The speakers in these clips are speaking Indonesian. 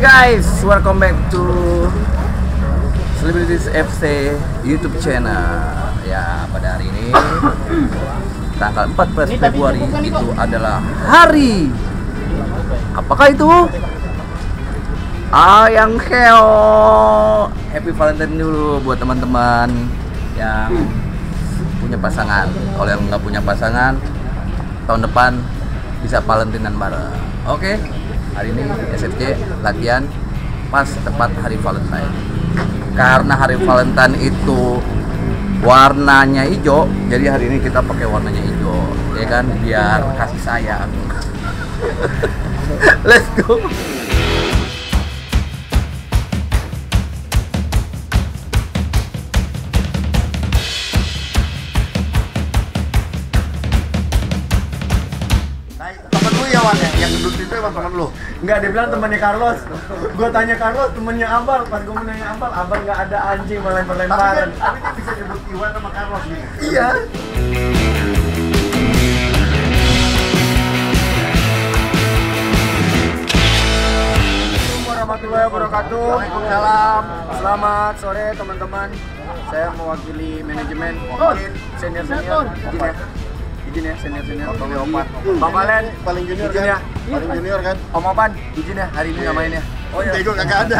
guys, welcome back to Celebrities FC YouTube channel. Ya, pada hari ini tanggal 14 Februari itu adalah hari apakah itu? Ayang Heo. Happy Valentine dulu buat teman-teman yang punya pasangan. Kalau yang nggak punya pasangan, tahun depan bisa Valentinean bareng. Oke, hari ini SFC latihan pas tepat hari Valentine. Karena hari Valentine itu warnanya hijau, jadi hari ini kita pakai warnanya hijau, ya kan? Biar kasih sayang. Let's go. Enggak, dia bilang temannya Carlos. Gue tanya Carlos, temannya Ambal. Pas gue nanya Ambal, Ambal nggak ada anjing malah tapi kan lempar-lemparan. tapi dia bisa gendut Iwan sama Carlos gitu Iya. Assalamualaikum warahmatullahi wabarakatuh. Waalaikumsalam. Selamat sore teman-teman. Saya mewakili manajemen mungkin senior senior izin ya. Senior senior. Bang Opan. Bang Valen, paling junior izin ya. kan paling junior kan Om Opan, izin ya hari ini nggak main ya. oh iya bego kagak ada.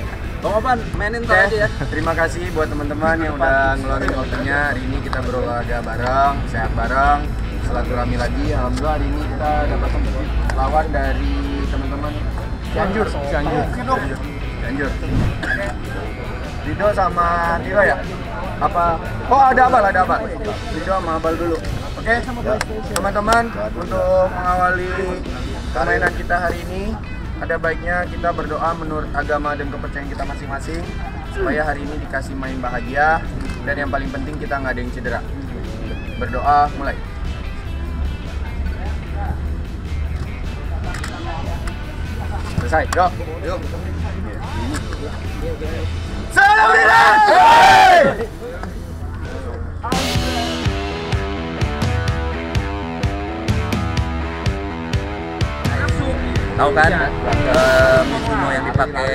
Bang Opan, mainin tuh aja ya. terima kasih buat teman-teman yang udah ngeluarin waktunya. Hari ini kita berolahraga bareng, sehat bareng, silaturahmi lagi. Alhamdulillah hari ini kita dapat lawan dari teman-teman Cianjur, Cianjur, Cianjur. Rido sama Tiro ya? Apa? Oh ada Abal, ada Abal. Rido sama Abal dulu. Oke, teman-teman untuk mengawali permainan kita hari ini ada baiknya kita berdoa menurut agama dan kepercayaan kita masing-masing supaya hari ini dikasih main bahagia dan yang paling penting kita nggak ada yang cedera. Berdoa mulai. Selesai, yuk. yuk Tahu kan? Mizuno yang dipakai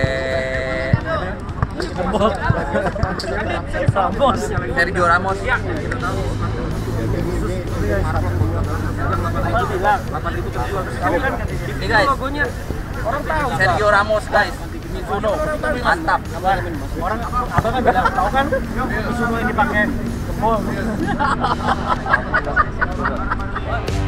Sergio Ramos. Ini guys, Sergio Ramos guys, Mizuno, mantap. Orang abang kan bilang, tahu kan? Mizuno ini pakai kebol.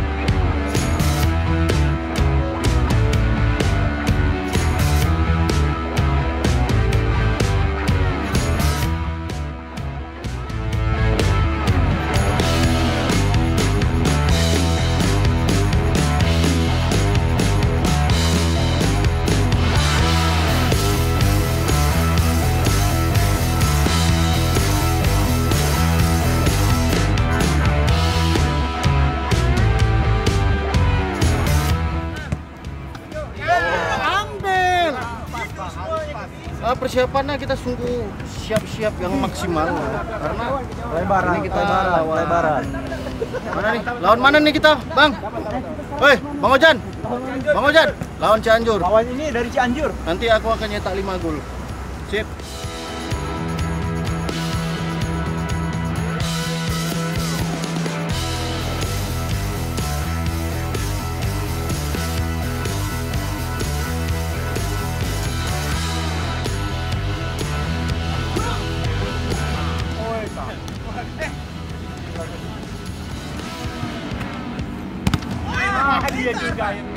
persiapannya kita sungguh siap-siap yang maksimal. Karena Lebaran, ini kita lebaran, lawan lebaran. mana nih? Lawan mana nih kita bang? Woi bang Ojan. Bang Ojan lawan Cianjur. Lawan ini dari Cianjur. nanti aku akan nyetak 5 gol. Sip Dia juga.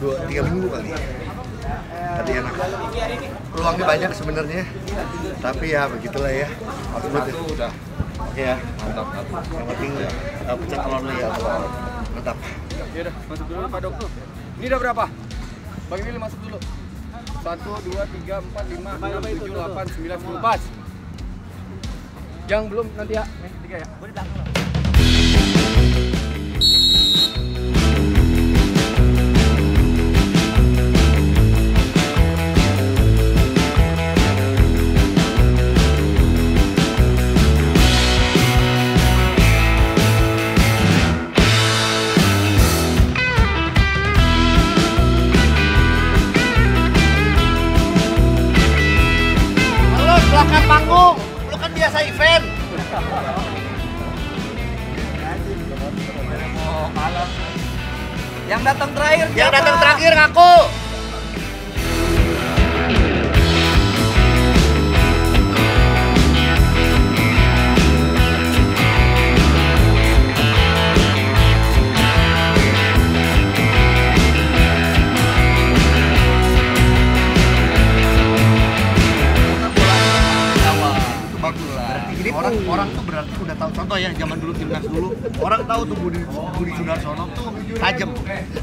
Dua tiga minggu kali. Tadi enak. Peluangnya banyak sebenarnya. Tapi ya begitulah ya. Satu udah. Oke ya. Mantap yang penting uh, pecah telurnya ya mantap. Ya udah, masuk dulu Pak Dokter. Ini udah berapa? Bang Willy masuk dulu. Satu, dua, tiga, empat, lima, enam, tujuh, delapan, sembilan, sepuluh, pas. Yang belum nanti ya, nih tiga ya. Panggung lu kan biasa event. Yang datang terakhir yang datang terakhir ngaku orang tuh berarti udah tahu contoh ya zaman dulu timnas dulu orang tahu tuh Budi Budi Sudarsono tuh tajam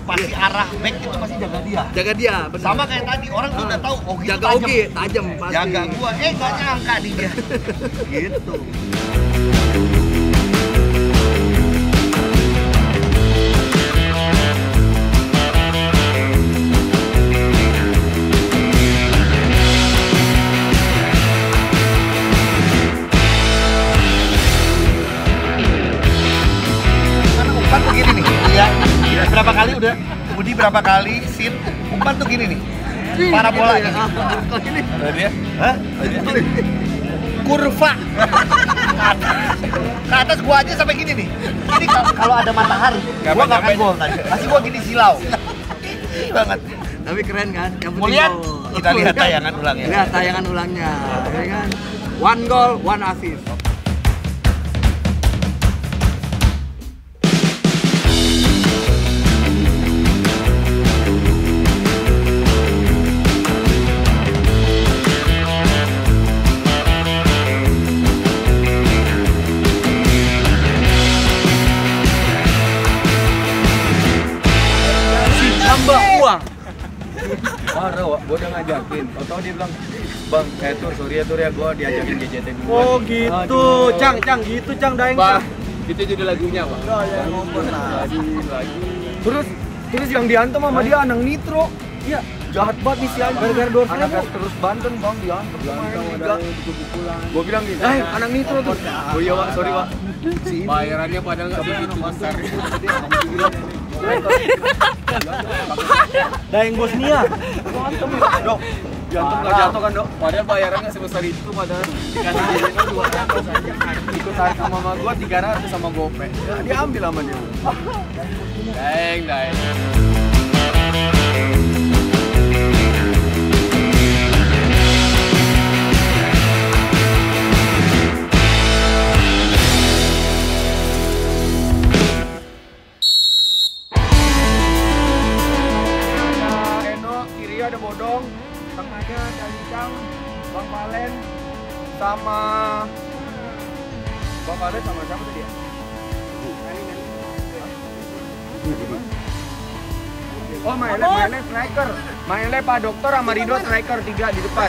pasti arah back itu pasti jaga dia Jaga dia, benar. sama kayak tadi orang tuh udah tahu Ogi Jaga tajam. Ogi, tajam pasti. jaga gua eh gak nyangka di dia gitu Budi berapa kali sin umpan tuh gini nih parabola Gitu ya. nih Ah, ini. dia Hah? kurva ke atas gua aja sampai gini nih ini kalau- ada matahari gua nggak akan gol tadi pasti gua gini silau banget Tapi keren kan? Yang Mau lihat? Kita lihat tayangan ulangnya. Lihat tayangan ulangnya, ya kan? One goal, one assist. Parah, Wak. Gua udah ngajakin. Tau dia bilang, Bang, eh tur, sorry ya tur ya, gua diajakin GJT dulu. Oh gitu, Cang, Cang, gitu Cang Daeng. Bang, itu jadi lagunya, Bang. lagi, lagi. Terus, terus yang diantem sama dia anak nitro. Iya, jahat banget nih si Anjing. Gara-gara dua Anak terus Banten, Bang, diantar. Gua bilang gini, Eh, anak nitro tuh. Oh iya, Wak, sorry, Wak. Bayarannya padahal nggak begitu besar. Daeng Bosnia. Dok, jantung nggak jatuh kan, Dok? Padahal bayarannya sebesar itu, padahal dikasih jadi dua ratus aja. Ikut tarik sama mama gua tiga ratus sama gope. Ya, diambil sama dia. Daeng, daeng. Ada Licang, Bang Valen, sama Bang Valen sama siapa tadi ya? Oh, Maele, Maele striker. Maele Pak Dokter sama Rido striker tiga di depan.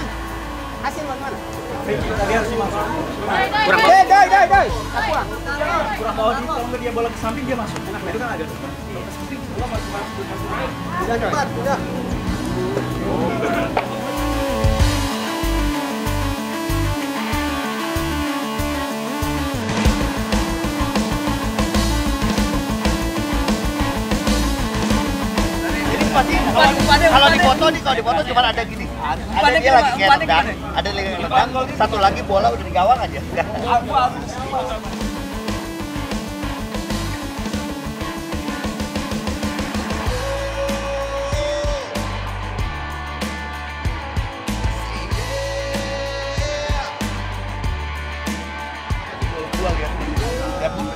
Kurang dai, dai, dai, dai. Kurang bawah di kalau nggak dia bola ke samping dia masuk. Itu kan ada. Jadi pasti kalau di foto nih kalau di foto cuma ada gini. Ada dia lagi kayak nendang ada lagi yang nendang satu lagi bola udah di gawang aja.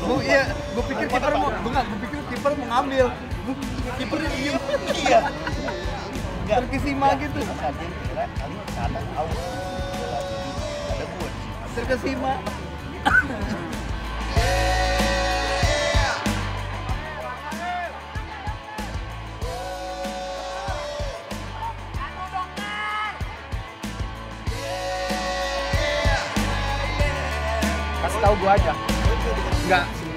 Bu, iya, gue pikir kiper mau, enggak, gue pikir kiper mau ngambil. Kipernya diem. Iya. terkesima gitu terkesima kasih tahu gua aja enggak si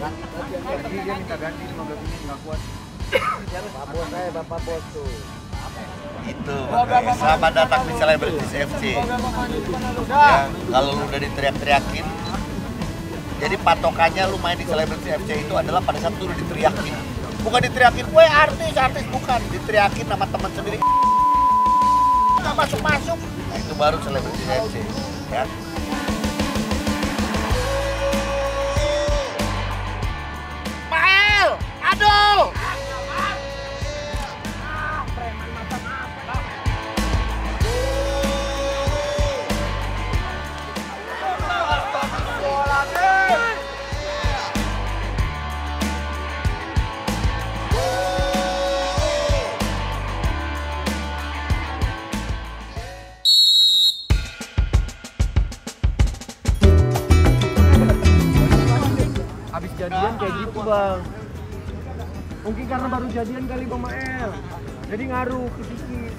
Dia minta ganti 15 menit nggak kuat. Itu, makanya. selamat datang di Celebrities FC. Ya, kalau lu udah diteriak-teriakin, jadi patokannya lu main di Celebrities FC itu adalah pada saat lu diteriakin. Bukan diteriakin, gue artis, artis bukan. Diteriakin sama teman sendiri. Masuk-masuk. Nah, itu baru Celebrities FC. Ya. 立正 Bang Mael. Jadi ngaruh ke psikis.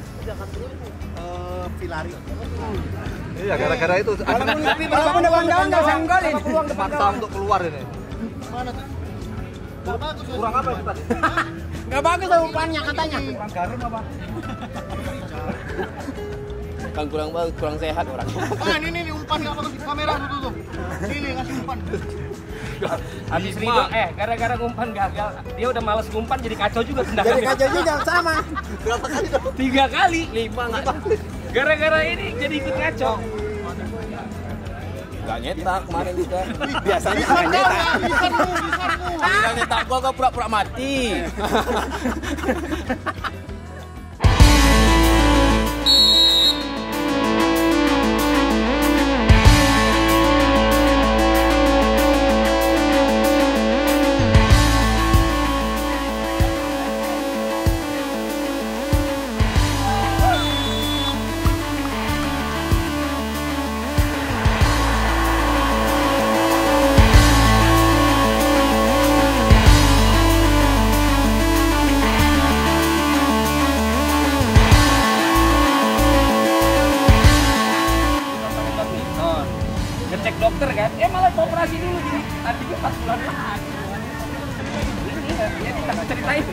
Iya, gara-gara itu Walaupun depan gawang nggak usah nggolin. dipaksa untuk keluar ini. Kurang apa itu tadi? Nggak bagus umpannya katanya. Kurang garam apa? Kan kurang bagus, kurang sehat orang. Ah, ini nih umpan nggak bagus di kamera tuh tuh. Sini ngasih umpan. Habis Rido, eh gara-gara ngumpan gagal, dia udah males ngumpan jadi kacau juga tendangannya. Jadi kacau juga sama. Tiga kali, lima nggak. Gara-gara ini jadi ikut kacau. Gak nyetak kemarin juga. Biasanya gak nyetak. Gak nyetak gua kok pura-pura mati. jadi artinya pas bulan lagi. Ini ya, ya kita ceritain.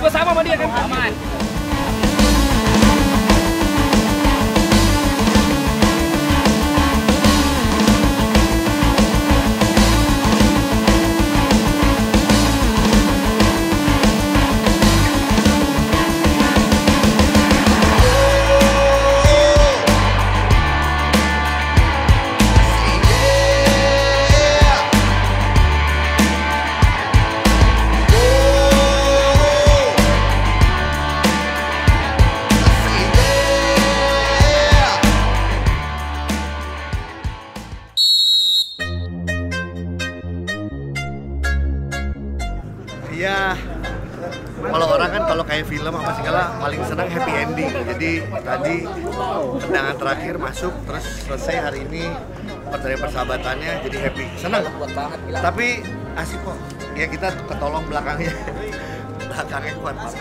Gue sama sama dia kan aman. Masuk terus selesai hari ini pertandingan persahabatannya jadi happy. Senang. Tapi asik kok. Ya kita ketolong belakangnya. belakangnya kuat banget.